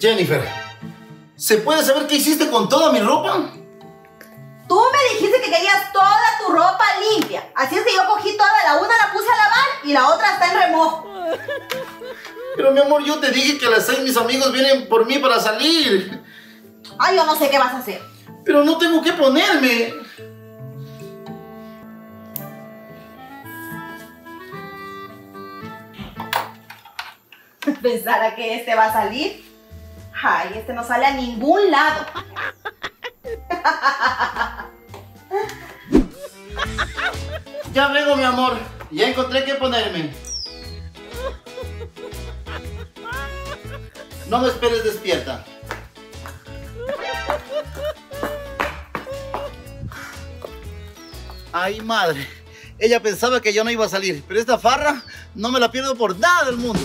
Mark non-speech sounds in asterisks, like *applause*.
Jennifer, ¿se puede saber qué hiciste con toda mi ropa? Tú me dijiste que querías toda tu ropa limpia. Así es que yo cogí toda, la una la puse a lavar y la otra está en remojo. Pero mi amor, yo te dije que a las seis mis amigos vienen por mí para salir. Ay, yo no sé qué vas a hacer. Pero no tengo que ponerme. *laughs* Pensara que este va a salir. Ay, este no sale a ningún lado. *laughs* Ya vengo, mi amor. Ya encontré qué ponerme. No me esperes despierta. Ay, madre. Ella pensaba que yo no iba a salir, pero esta farra no me la pierdo por nada del mundo.